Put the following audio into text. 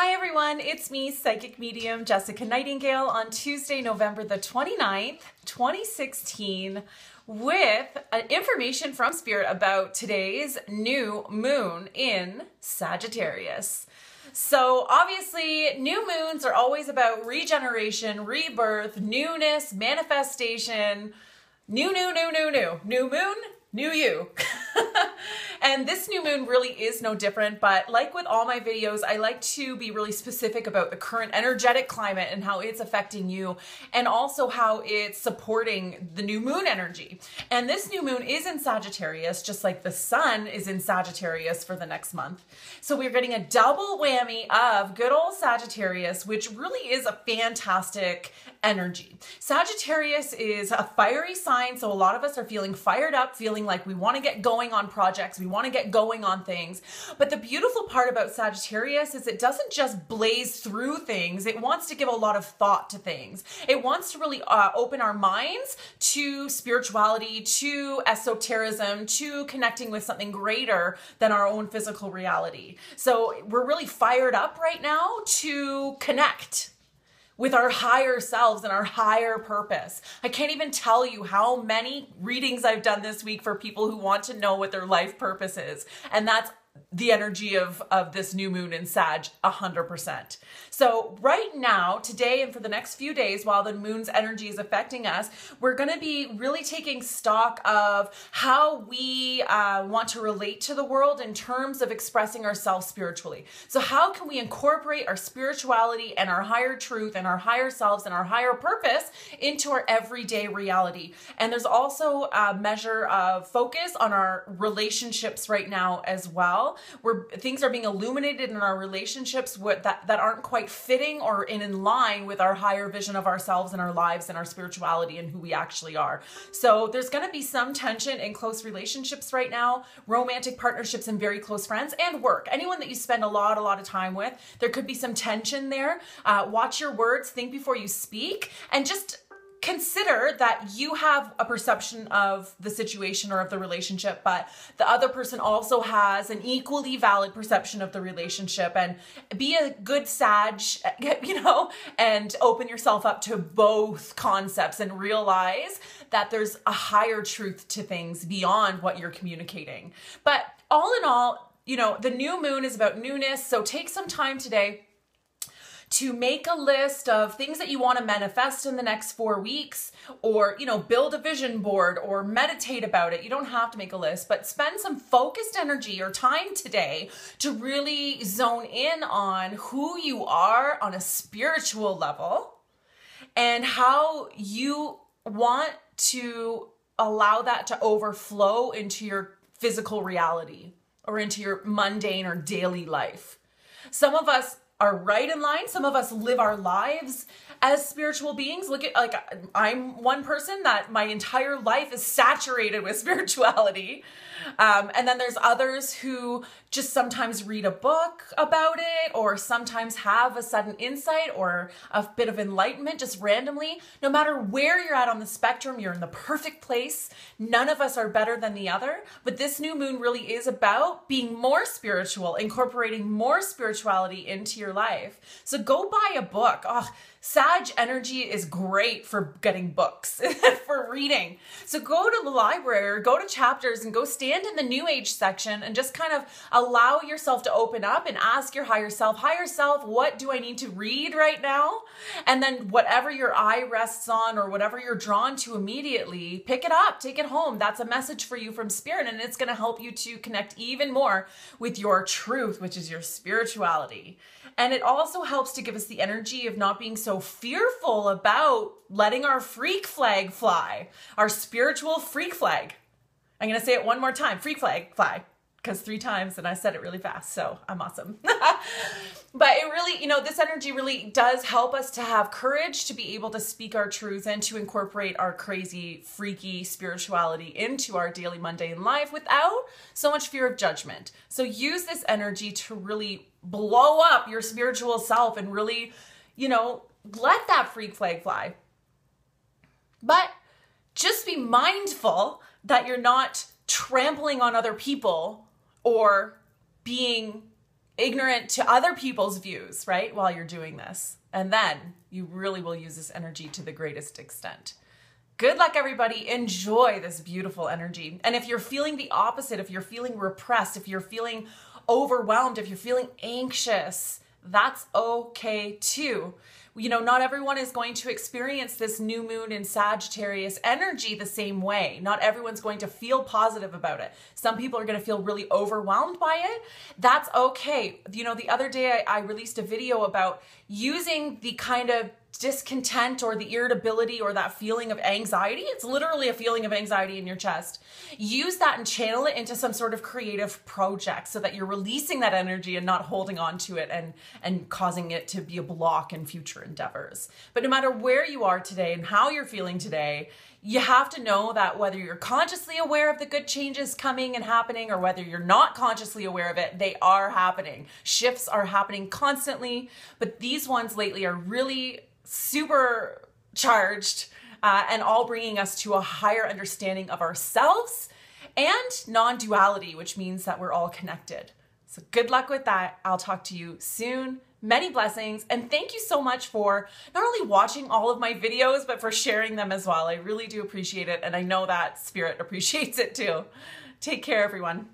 Hi everyone, it's me, psychic medium Jessica Nightingale on Tuesday, November the 29th, 2016 with information from Spirit about today's new moon in Sagittarius. So, obviously, new moons are always about regeneration, rebirth, newness, manifestation. New, new, new, new, new. New moon, new you. and this new moon really is no different, but like with all my videos, I like to be really specific about the current energetic climate and how it's affecting you, and also how it's supporting the new moon energy. And this new moon is in Sagittarius, just like the sun is in Sagittarius for the next month. So we're getting a double whammy of good old Sagittarius, which really is a fantastic energy. Sagittarius is a fiery sign, so a lot of us are feeling fired up, feeling like we want to get going on projects, we want to get going on things. But the beautiful part about Sagittarius is it doesn't just blaze through things, it wants to give a lot of thought to things. It wants to really uh, open our minds to spirituality, to esotericism, to connecting with something greater than our own physical reality. So we're really fired up right now to connect with our higher selves and our higher purpose. I can't even tell you how many readings I've done this week for people who want to know what their life purpose is. And that's the energy of of this new moon in Sag 100%. So right now, today and for the next few days while the moon's energy is affecting us, we're going to be really taking stock of how we uh, want to relate to the world in terms of expressing ourselves spiritually. So how can we incorporate our spirituality and our higher truth and our higher selves and our higher purpose into our everyday reality? And there's also a measure of focus on our relationships right now as well where things are being illuminated in our relationships that, that aren't quite fitting or in, in line with our higher vision of ourselves and our lives and our spirituality and who we actually are. So there's going to be some tension in close relationships right now, romantic partnerships and very close friends and work. Anyone that you spend a lot, a lot of time with, there could be some tension there. Uh, watch your words, think before you speak, and just consider that you have a perception of the situation or of the relationship, but the other person also has an equally valid perception of the relationship and be a good sag, you know, and open yourself up to both concepts and realize that there's a higher truth to things beyond what you're communicating. But all in all, you know, the new moon is about newness. So take some time today to make a list of things that you want to manifest in the next four weeks or, you know, build a vision board or meditate about it. You don't have to make a list, but spend some focused energy or time today to really zone in on who you are on a spiritual level and how you want to allow that to overflow into your physical reality or into your mundane or daily life. Some of us are right in line. Some of us live our lives as spiritual beings. Look at like I'm one person that my entire life is saturated with spirituality. Um, and then there's others who just sometimes read a book about it or sometimes have a sudden insight or a bit of enlightenment just randomly. No matter where you're at on the spectrum, you're in the perfect place. None of us are better than the other. But this new moon really is about being more spiritual, incorporating more spirituality into your life. So go buy a book. Oh, Sag energy is great for getting books, for reading. So go to the library, or go to chapters, and go stand in the New Age section and just kind of allow yourself to open up and ask your higher self, higher self, what do I need to read right now? And then whatever your eye rests on or whatever you're drawn to immediately, pick it up, take it home. That's a message for you from spirit, and it's going to help you to connect even more with your truth, which is your spirituality. And it also helps to give us the energy of not being so fearful about letting our freak flag fly, our spiritual freak flag. I'm going to say it one more time freak flag fly because three times and I said it really fast, so I'm awesome. but it really, you know, this energy really does help us to have courage to be able to speak our truth and to incorporate our crazy, freaky spirituality into our daily mundane life without so much fear of judgment. So use this energy to really blow up your spiritual self and really, you know, let that freak flag fly. But just be mindful that you're not trampling on other people or being ignorant to other people's views, right? While you're doing this. And then you really will use this energy to the greatest extent. Good luck, everybody. Enjoy this beautiful energy. And if you're feeling the opposite, if you're feeling repressed, if you're feeling overwhelmed, if you're feeling anxious, that's okay too you know, not everyone is going to experience this new moon in Sagittarius energy the same way. Not everyone's going to feel positive about it. Some people are going to feel really overwhelmed by it. That's okay. You know, the other day I, I released a video about using the kind of discontent or the irritability or that feeling of anxiety. It's literally a feeling of anxiety in your chest. Use that and channel it into some sort of creative project so that you're releasing that energy and not holding on to it and, and causing it to be a block in future endeavors. But no matter where you are today and how you're feeling today, you have to know that whether you're consciously aware of the good changes coming and happening or whether you're not consciously aware of it, they are happening. Shifts are happening constantly, but these ones lately are really super charged uh, and all bringing us to a higher understanding of ourselves and non duality, which means that we're all connected. So, good luck with that. I'll talk to you soon. Many blessings. And thank you so much for not only watching all of my videos, but for sharing them as well. I really do appreciate it. And I know that Spirit appreciates it too. Take care, everyone.